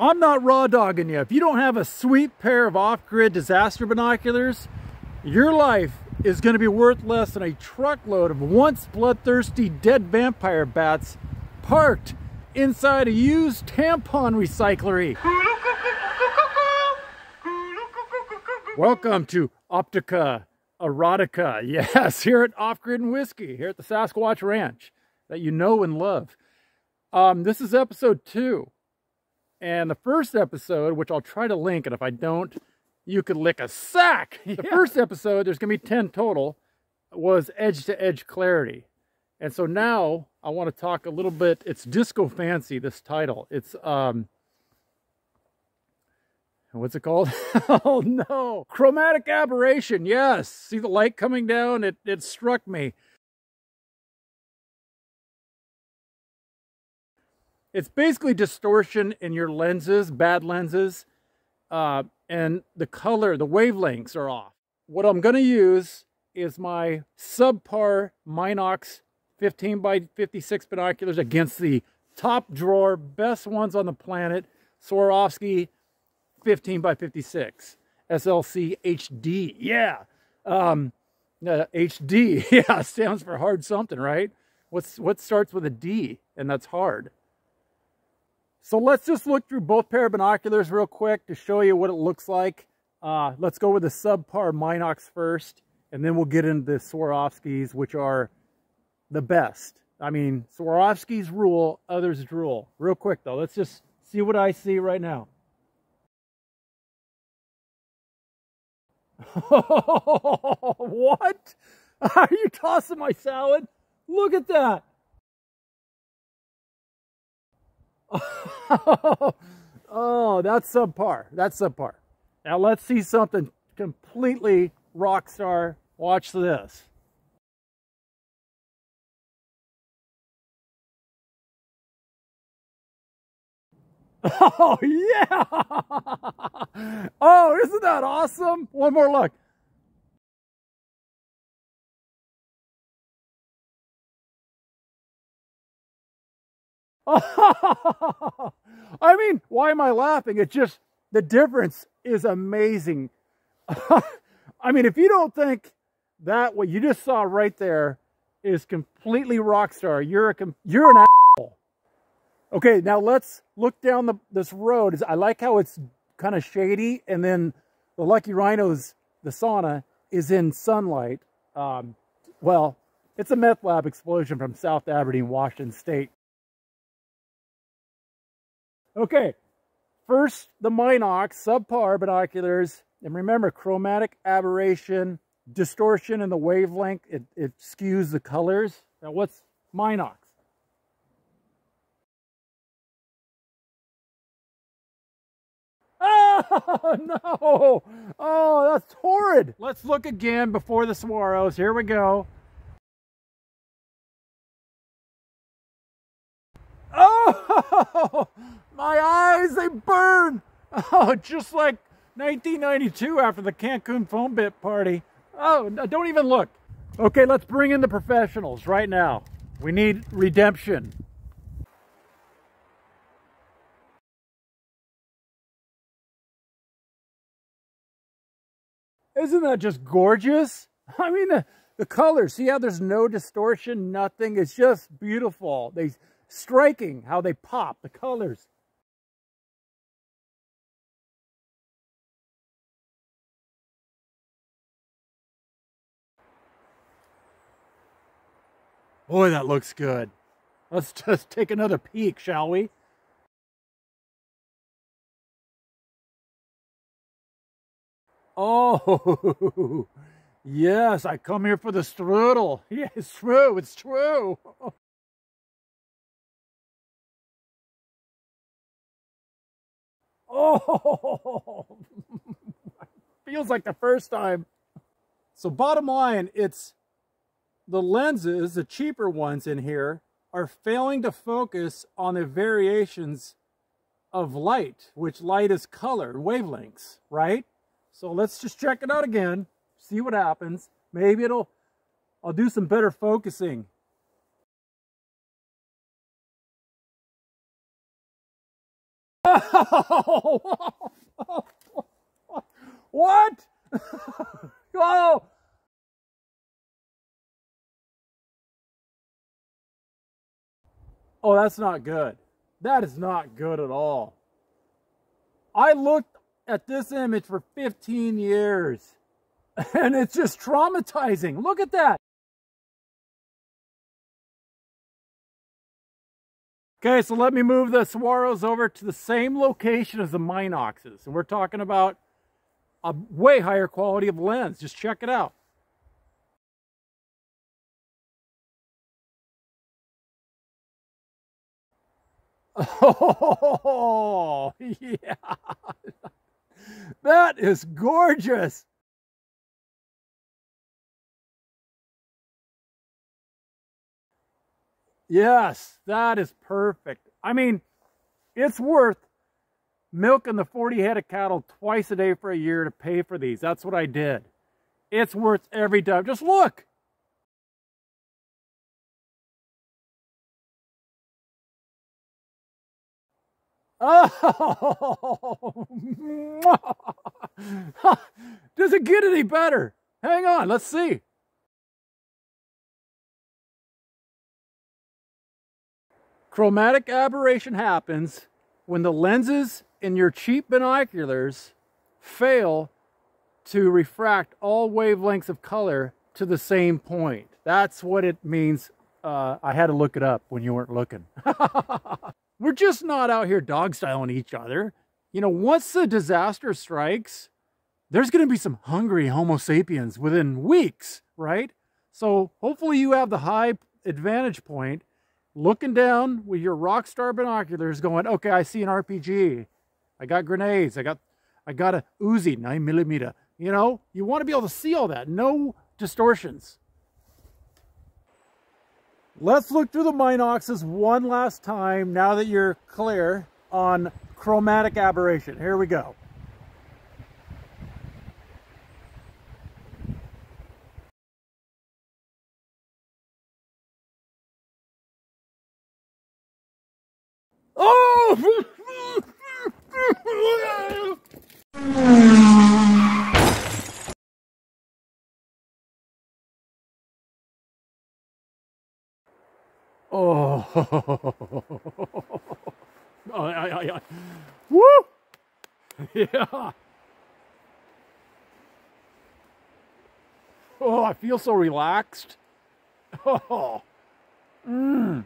I'm not raw dogging you. If you don't have a sweet pair of off-grid disaster binoculars, your life is going to be worth less than a truckload of once bloodthirsty dead vampire bats parked inside a used tampon recyclery. Welcome to Optica Erotica. Yes, here at Off Grid and Whiskey, here at the Sasquatch Ranch that you know and love. Um, this is episode two. And the first episode, which I'll try to link, and if I don't, you could lick a sack. The first episode, there's going to be 10 total, was edge to edge clarity. And so now I want to talk a little bit. It's Disco Fancy, this title. It's, um, what's it called? oh no, chromatic aberration. Yes. See the light coming down? It, it struck me. It's basically distortion in your lenses, bad lenses, uh, and the color, the wavelengths are off. What I'm going to use is my subpar Minox 15 by 56 binoculars against the top drawer, best ones on the planet, Swarovski 15 by 56 SLC HD. Yeah. Um, uh, HD. Yeah, stands for hard something, right? What's what starts with a D and that's hard. So let's just look through both pair of binoculars real quick to show you what it looks like. Uh, let's go with the subpar Minox first, and then we'll get into the Swarovskis, which are the best. I mean, Swarovskis rule, others drool. Real quick though, let's just see what I see right now. what? Are you tossing my salad? Look at that. oh, that's subpar. That's subpar. Now let's see something completely rock star. Watch this. Oh, yeah. Oh, isn't that awesome? One more look. I mean, why am I laughing? It just the difference is amazing. I mean, if you don't think that what you just saw right there is completely rock star, you're a you're an asshole. Okay, now let's look down the this road. I like how it's kind of shady, and then the Lucky Rhinos, the sauna, is in sunlight. Um, well, it's a meth lab explosion from South Aberdeen, Washington State. Okay, first the Minox subpar binoculars. And remember, chromatic aberration, distortion in the wavelength, it, it skews the colors. Now what's Minox? Oh, no. Oh, that's horrid. Let's look again before the Swaros. Here we go. Oh, my eyes, they burn. Oh, just like 1992 after the Cancun foam bit party. Oh, don't even look. Okay, let's bring in the professionals right now. We need redemption. Isn't that just gorgeous? I mean, the, the colors, see how there's no distortion, nothing. It's just beautiful. They striking how they pop, the colors. Boy, that looks good. Let's just take another peek, shall we? Oh, yes, I come here for the strudel. Yeah, it's true, it's true. Oh, feels like the first time. So bottom line, it's the lenses, the cheaper ones in here, are failing to focus on the variations of light, which light is color, wavelengths, right? So let's just check it out again, see what happens. Maybe it'll, I'll do some better focusing. what? oh! Oh, that's not good. That is not good at all. I looked at this image for 15 years and it's just traumatizing. Look at that. Okay, so let me move the Saguaros over to the same location as the Minoxes. And we're talking about a way higher quality of lens. Just check it out. Oh, yeah. That is gorgeous. Yes, that is perfect. I mean, it's worth milking the 40 head of cattle twice a day for a year to pay for these. That's what I did. It's worth every dime. Just look. Oh, does it get any better? Hang on, let's see. Chromatic aberration happens when the lenses in your cheap binoculars fail to refract all wavelengths of color to the same point. That's what it means. Uh, I had to look it up when you weren't looking. We're just not out here dog styling each other. You know, once the disaster strikes, there's going to be some hungry Homo sapiens within weeks, right? So hopefully you have the high advantage point looking down with your Rockstar binoculars going, okay, I see an RPG. I got grenades. I got I got a Uzi, 9 millimeter. You know, you want to be able to see all that. No distortions. Let's look through the Minoxes one last time now that you're clear on chromatic aberration. Here we go. Oh! Oh. yeah, yeah. Woo! Yeah. Oh, I feel so relaxed. Oh. Mmm.